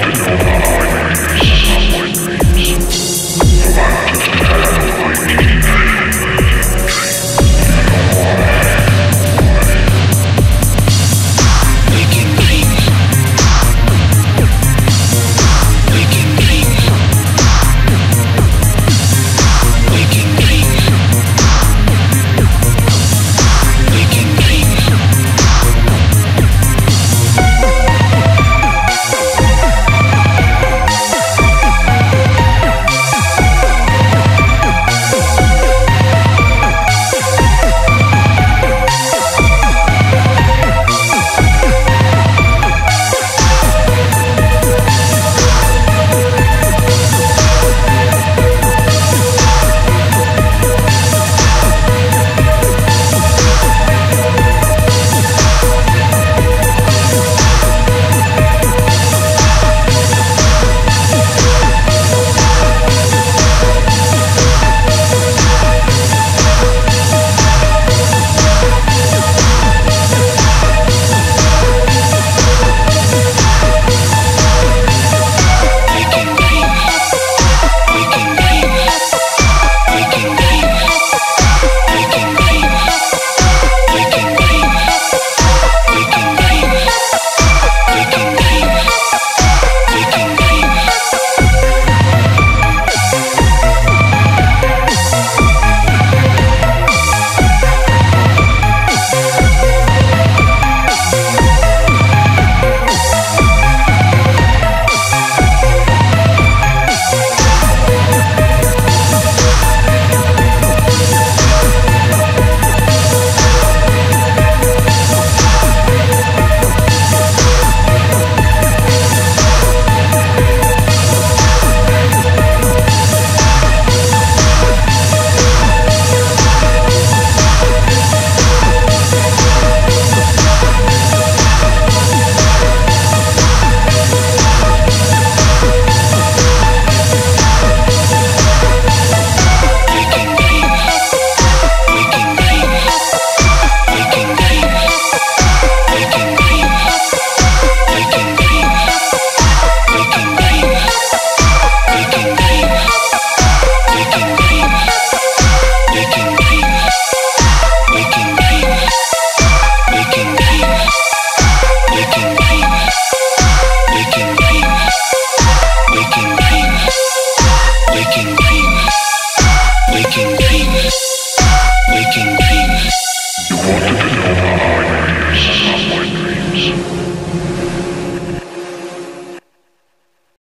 Não.